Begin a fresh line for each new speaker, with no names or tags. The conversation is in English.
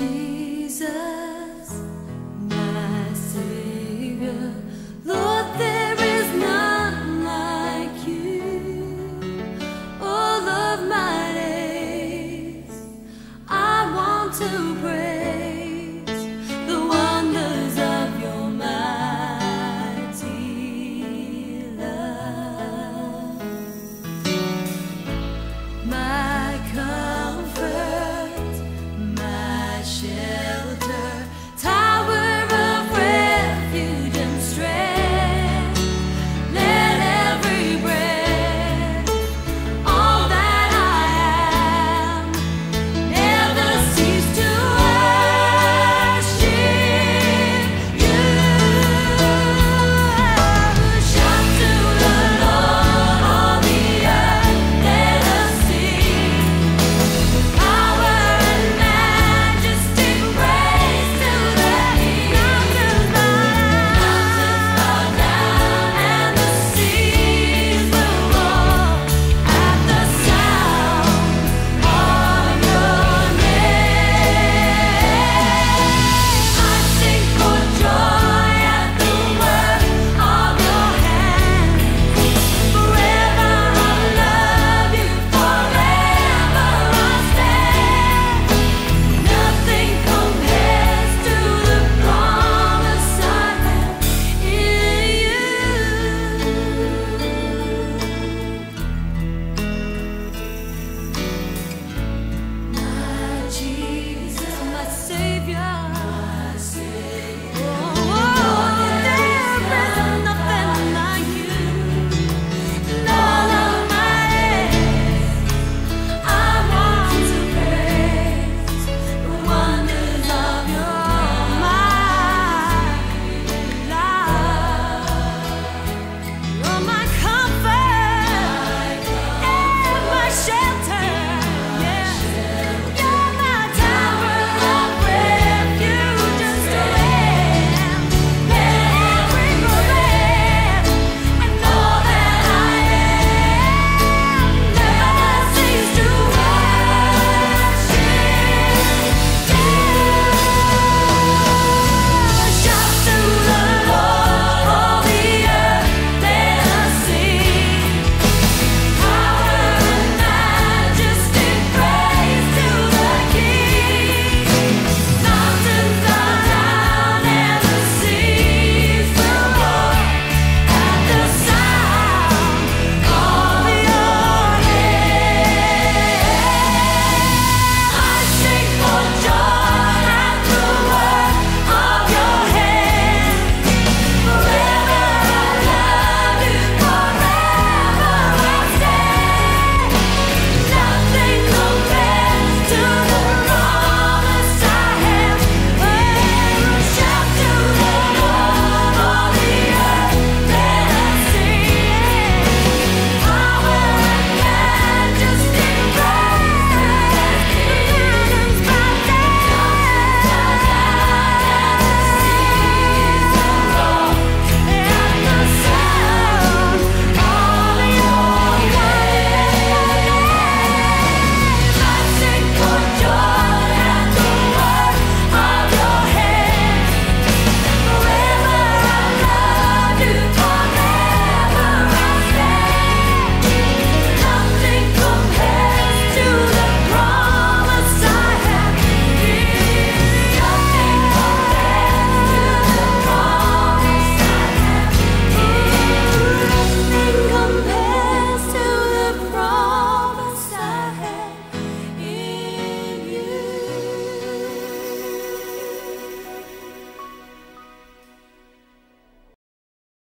Jesus.